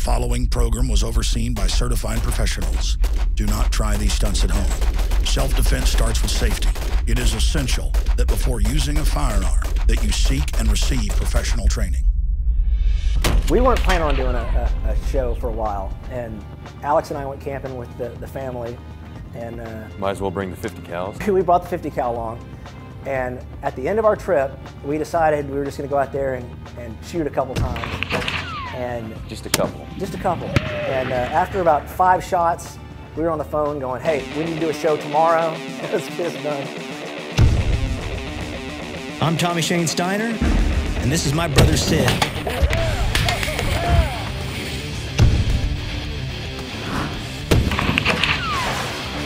following program was overseen by certified professionals. Do not try these stunts at home. Self-defense starts with safety. It is essential that before using a firearm that you seek and receive professional training. We weren't planning on doing a, a, a show for a while, and Alex and I went camping with the, the family, and uh, Might as well bring the 50 cals. we brought the 50 cal along. And at the end of our trip, we decided we were just going to go out there and, and shoot a couple times, and Just a couple. just a couple. And uh, after about five shots, we were on the phone going, "Hey, we need to do a show tomorrow. Let's get this done." I'm Tommy Shane Steiner, and this is my brother Sid.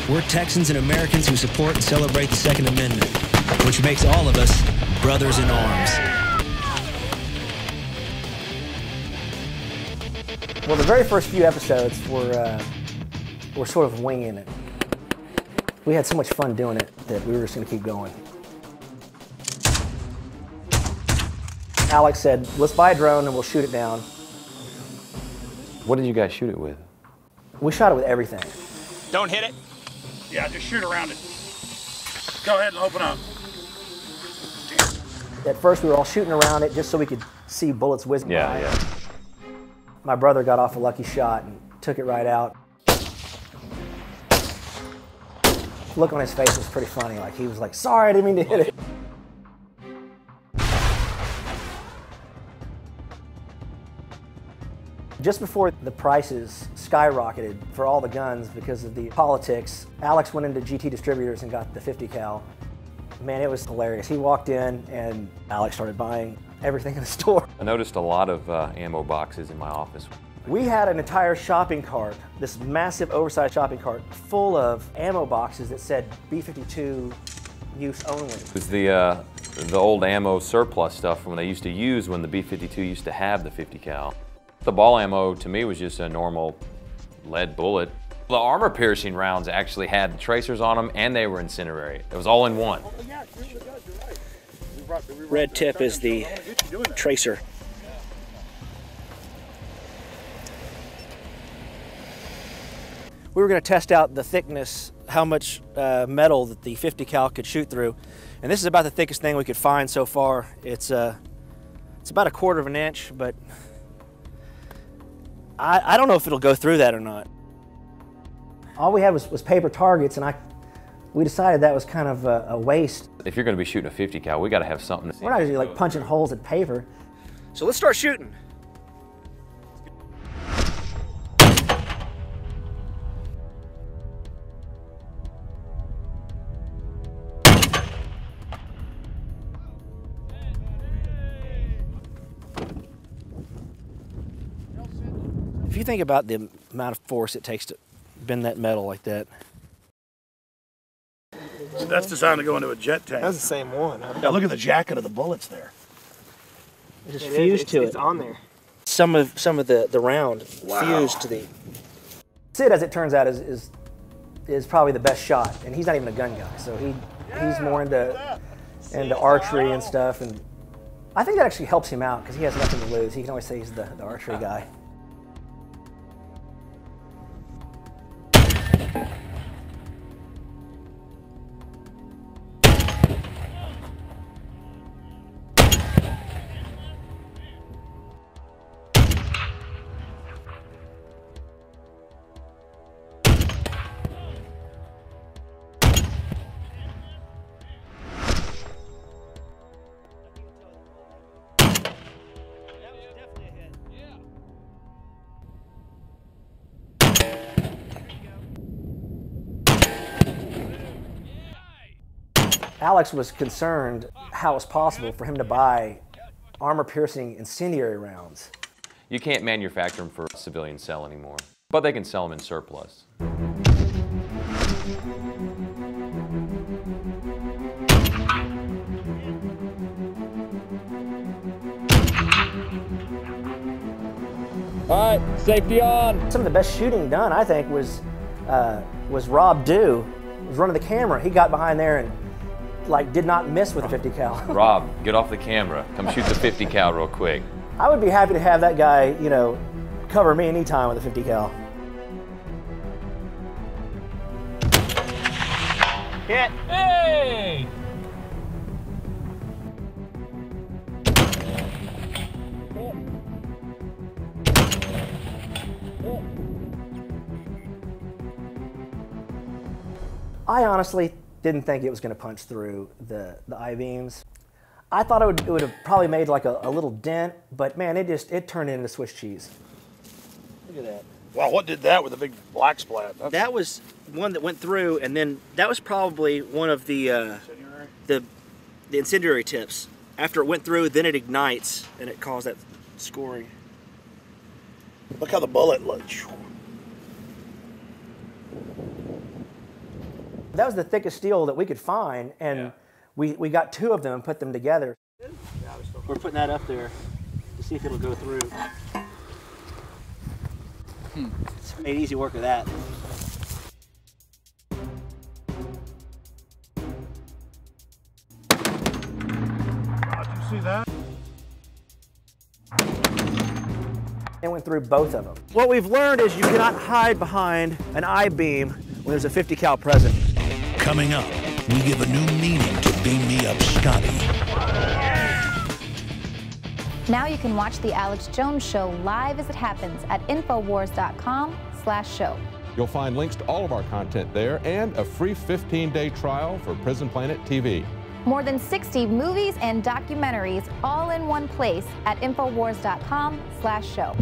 We're Texans and Americans who support and celebrate the Second Amendment, which makes all of us brothers in arms. Well, the very first few episodes were uh, were sort of winging it. We had so much fun doing it that we were just going to keep going. Alex said, "Let's buy a drone and we'll shoot it down." What did you guys shoot it with? We shot it with everything. Don't hit it. Yeah, just shoot around it. Go ahead and open up. At first, we were all shooting around it just so we could see bullets whizzing Yeah, by. yeah. My brother got off a lucky shot and took it right out. Look on his face was pretty funny. Like he was like, "Sorry, I didn't mean to hit it." Just before the prices skyrocketed for all the guns because of the politics, Alex went into GT Distributors and got the 50 cal. Man, it was hilarious. He walked in and Alex started buying everything in the store. I noticed a lot of uh, ammo boxes in my office. We had an entire shopping cart, this massive oversized shopping cart, full of ammo boxes that said B-52 use only. It was the, uh, the old ammo surplus stuff from when they used to use when the B-52 used to have the 50 cal. The ball ammo to me was just a normal lead bullet. The armor piercing rounds actually had the tracers on them and they were incendiary. It was all in one. Red tip is the tracer. We were going to test out the thickness, how much uh, metal that the 50 cal could shoot through, and this is about the thickest thing we could find so far. It's uh, it's about a quarter of an inch, but I, I don't know if it'll go through that or not. All we had was, was paper targets, and I we decided that was kind of a, a waste. If you're going to be shooting a 50 cal, we got to have something. We're not usually like punching holes at paper. So let's start shooting. If you think about the amount of force it takes to bend that metal like that, That's designed to go into a jet tank. That's the same one. Now look at the jacket of the bullets there. it just It is, fused it's, to it's on there. some of some of the the round fused to the. Sid, as it turns out, is, is is probably the best shot, and he's not even a gun guy, so he he's more into into archery and stuff, and I think that actually helps him out because he has nothing to lose. He can always say he's the, the archery guy. Alex was concerned how it's possible for him to buy armor-piercing incendiary rounds. You can't manufacture them for civilian sell anymore, but they can sell them in surplus. All right, safety on. Some of the best shooting done, I think, was uh, was Rob Dew. He Was running the camera. He got behind there and like did not miss with a 50 cal. Rob, get off the camera. Come shoot the 50 cal real quick. I would be happy to have that guy, you know, cover me anytime with a 50 cal. Hit. Hey! I honestly didn't think it was going to punch through the, the I-beams. I thought it would, it would have probably made like a, a little dent, but man, it just, it turned into Swiss cheese. Look at that. Wow, what did that with the big black splat? That's That was one that went through, and then that was probably one of the uh, the the incendiary tips. After it went through, then it ignites, and it caused that scoring. Look how the bullet looks. That was the thickest steel that we could find, and we, we got two of them and put them together. We're putting that up there to see if it'll go through. It's made easy work of that. Did you see that? It went through both of them. What we've learned is you cannot hide behind an I-beam when there's a 50 cal present. Coming up, we give a new meaning to Beam Me Up Scotty. Now you can watch the Alex Jones Show live as it happens at Infowars.com slash show. You'll find links to all of our content there and a free 15-day trial for Prison Planet TV. More than 60 movies and documentaries all in one place at Infowars.com slash show.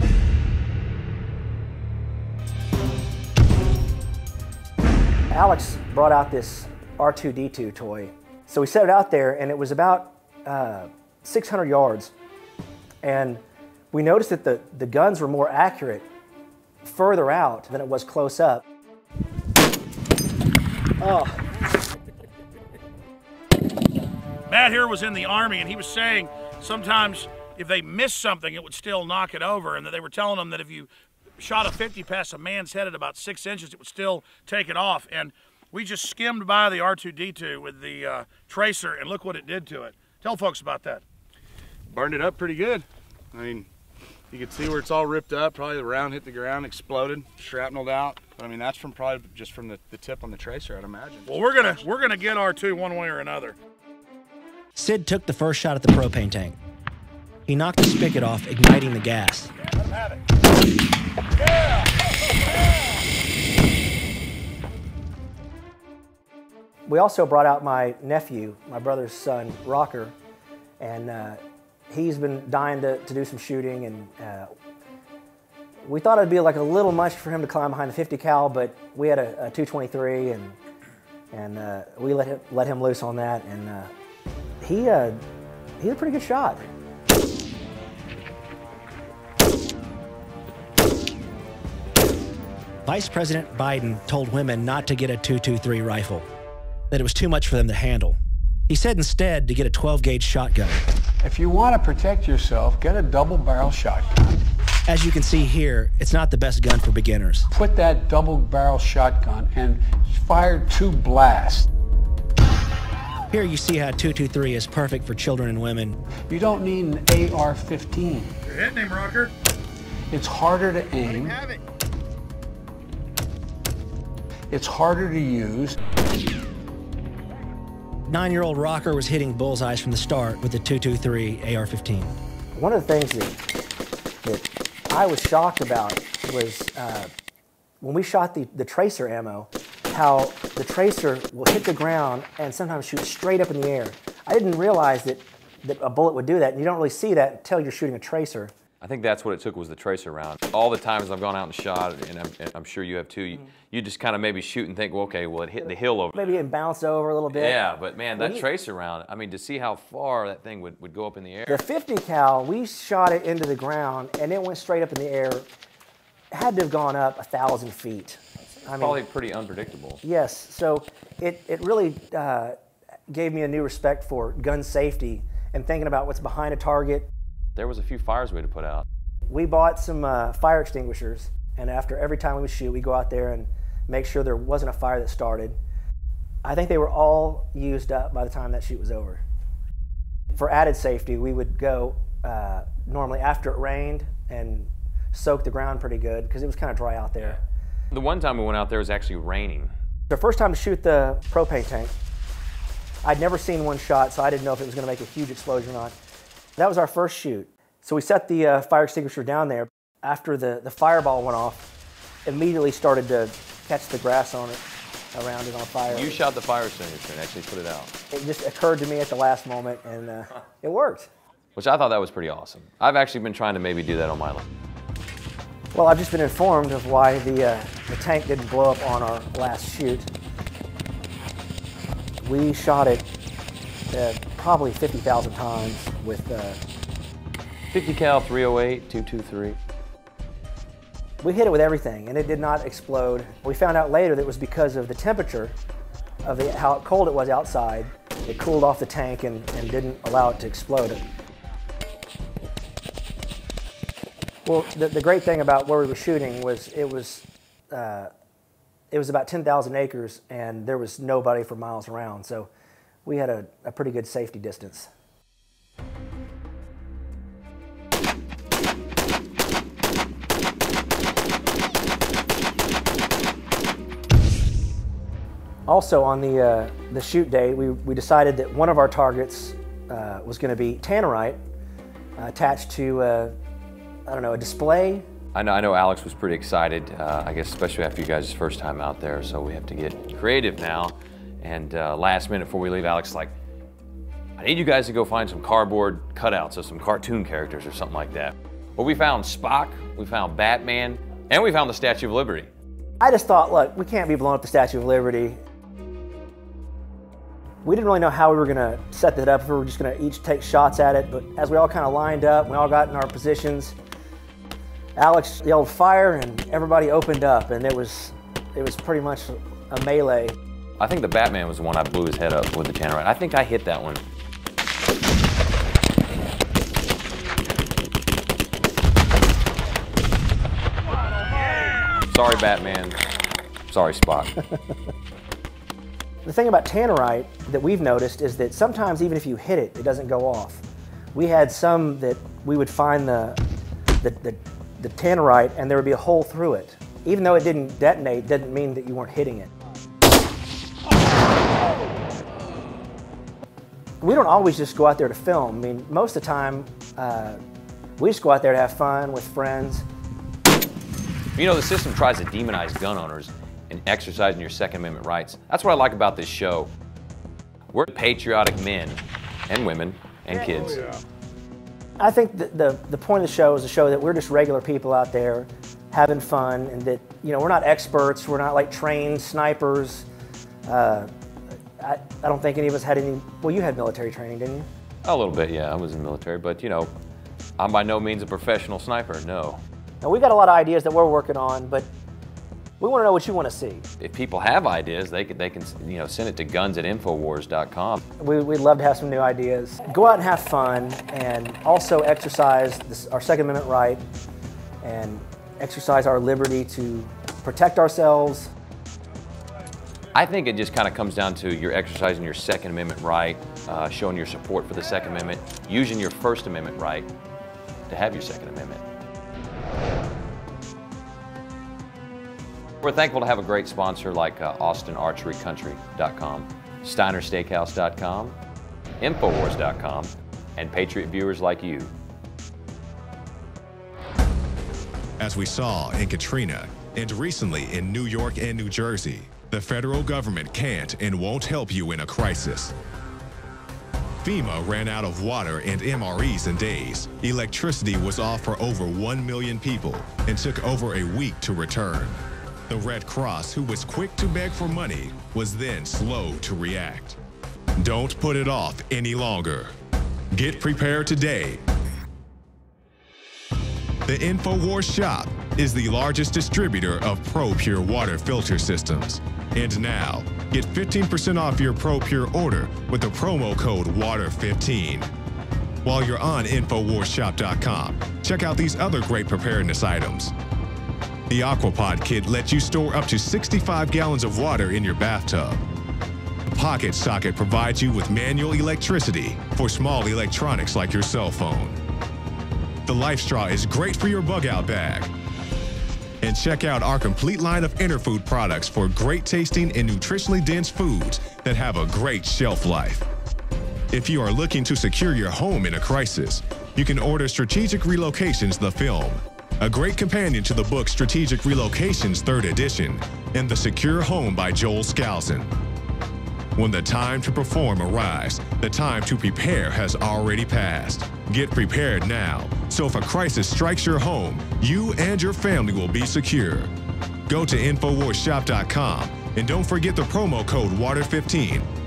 Alex brought out this R2D2 toy. So we set it out there, and it was about uh, 600 yards. And we noticed that the, the guns were more accurate further out than it was close up. Oh, Matt here was in the Army, and he was saying sometimes if they missed something, it would still knock it over, and that they were telling them that if you shot a 50 past a man's head at about six inches, it would still take it off. And we just skimmed by the R2D2 with the uh, tracer, and look what it did to it. Tell folks about that. burned it up pretty good. I mean, you can see where it's all ripped up. Probably the round hit the ground, exploded, shrapneled out. But I mean, that's from probably just from the, the tip on the tracer, I'd imagine. Well, we're gonna we're gonna get R2 one way or another. Sid took the first shot at the propane tank. He knocked the spigot off, igniting the gas. We also brought out my nephew, my brother's son, Rocker, and uh, he's been dying to, to do some shooting. And uh, we thought it'd be like a little much for him to climb behind the 50 cal, but we had a, a 223, and and uh, we let him let him loose on that, and uh, he uh, he's a pretty good shot. Vice President Biden told women not to get a 223 rifle, that it was too much for them to handle. He said instead to get a 12 gauge shotgun. If you want to protect yourself, get a double barrel shotgun. As you can see here, it's not the best gun for beginners. Put that double barrel shotgun and fire two blasts. Here you see how 223 is perfect for children and women. You don't need an AR 15. You're hitting him, Rocker. It's harder to aim, Have it. It's harder to use. Nine year old Rocker was hitting bullseyes from the start with the 223 AR 15. One of the things that, that I was shocked about was uh, when we shot the, the tracer ammo, how the tracer will hit the ground and sometimes shoot straight up in the air. I didn't realize that, that a bullet would do that, and you don't really see that until you're shooting a tracer. I think that's what it took was the tracer round. All the times I've gone out and shot, and I'm, and I'm sure you have too, you, you just kind of maybe shoot and think, well, okay, well, it hit the hill over. Maybe it bounced over a little bit. Yeah, but man, that tracer round, I mean, to see how far that thing would, would go up in the air. The 50 cal, we shot it into the ground, and it went straight up in the air. Had to have gone up a thousand feet. I mean, Probably pretty unpredictable. Yes, so it, it really uh, gave me a new respect for gun safety and thinking about what's behind a target. There was a few fires we had to put out. We bought some uh, fire extinguishers, and after every time we would shoot, we go out there and make sure there wasn't a fire that started. I think they were all used up by the time that shoot was over. For added safety, we would go uh, normally after it rained and soak the ground pretty good because it was kind of dry out there. The one time we went out there was actually raining. The first time to shoot the propane tank, I'd never seen one shot, so I didn't know if it was going to make a huge explosion or not. That was our first shoot. So we set the uh, fire extinguisher down there. After the, the fireball went off, immediately started to catch the grass on it, around it on fire. You shot the fire extinguisher and actually put it out. It just occurred to me at the last moment, and uh, it worked. Which I thought that was pretty awesome. I've actually been trying to maybe do that on my own. Well, I've just been informed of why the, uh, the tank didn't blow up on our last shoot. We shot it uh, probably 50,000 times with uh, 50 cal 308, 223. We hit it with everything, and it did not explode. We found out later that it was because of the temperature of the, how cold it was outside. It cooled off the tank and, and didn't allow it to explode. Well, the, the great thing about where we were shooting was it was uh, it was about 10,000 acres, and there was nobody for miles around. So we had a, a pretty good safety distance. Also, on the, uh, the shoot day, we, we decided that one of our targets uh, was going to be tannerite uh, attached to, uh, I don't know, a display. I know, I know Alex was pretty excited, uh, I guess especially after you guys' first time out there, so we have to get creative now. And uh, last minute before we leave, Alex like, I need you guys to go find some cardboard cutouts of some cartoon characters or something like that. Well, we found Spock, we found Batman, and we found the Statue of Liberty. I just thought, look, we can't be blowing up the Statue of Liberty we didn't really know how we were going to set that up, if we were just going to each take shots at it, but as we all kind of lined up, we all got in our positions, Alex yelled fire and everybody opened up and it was, it was pretty much a melee. I think the Batman was the one I blew his head up with the tannerite. I think I hit that one. Sorry, Batman. Sorry, Spock. The thing about tannerite that we've noticed is that sometimes even if you hit it, it doesn't go off. We had some that we would find the, the, the, the tannerite and there would be a hole through it. Even though it didn't detonate, didn't mean that you weren't hitting it. We don't always just go out there to film. I mean, most of the time, uh, we just go out there to have fun with friends. You know, the system tries to demonize gun owners and exercising your Second Amendment rights. That's what I like about this show. We're patriotic men and women and kids. Oh, yeah. I think the, the, the point of the show is to show that we're just regular people out there having fun and that, you know, we're not experts, we're not like trained snipers. Uh, I, I don't think any of us had any, well, you had military training, didn't you? A little bit, yeah, I was in the military, but you know, I'm by no means a professional sniper, no. Now, we got a lot of ideas that we're working on, but we want to know what you want to see. If people have ideas, they can, they can you know, send it to guns at Infowars.com. We, we'd love to have some new ideas. Go out and have fun and also exercise this, our Second Amendment right and exercise our liberty to protect ourselves. I think it just kind of comes down to you're exercising your Second Amendment right, uh, showing your support for the Second Amendment, using your First Amendment right to have your Second Amendment. We're thankful to have a great sponsor like uh, AustinArcheryCountry.com, SteinerSteakhouse.com, Infowars.com, and Patriot viewers like you. As we saw in Katrina and recently in New York and New Jersey, the federal government can't and won't help you in a crisis. FEMA ran out of water and MREs in days. Electricity was off for over 1 million people and took over a week to return. The Red Cross, who was quick to beg for money, was then slow to react. Don't put it off any longer. Get prepared today. The InfoWars shop is the largest distributor of ProPure water filter systems. And now, get 15% off your ProPure order with the promo code WATER15. While you're on InfoWarsShop.com, check out these other great preparedness items. The Aquapod kit lets you store up to 65 gallons of water in your bathtub. The Pocket Socket provides you with manual electricity for small electronics like your cell phone. The Life Straw is great for your bug out bag. And check out our complete line of Interfood products for great tasting and nutritionally dense foods that have a great shelf life. If you are looking to secure your home in a crisis, you can order Strategic Relocations the film, a great companion to the book Strategic Relocations 3rd edition and The Secure Home by Joel Skousen. When the time to perform arrives, the time to prepare has already passed. Get prepared now, so if a crisis strikes your home, you and your family will be secure. Go to InfoWarsShop.com and don't forget the promo code WATER15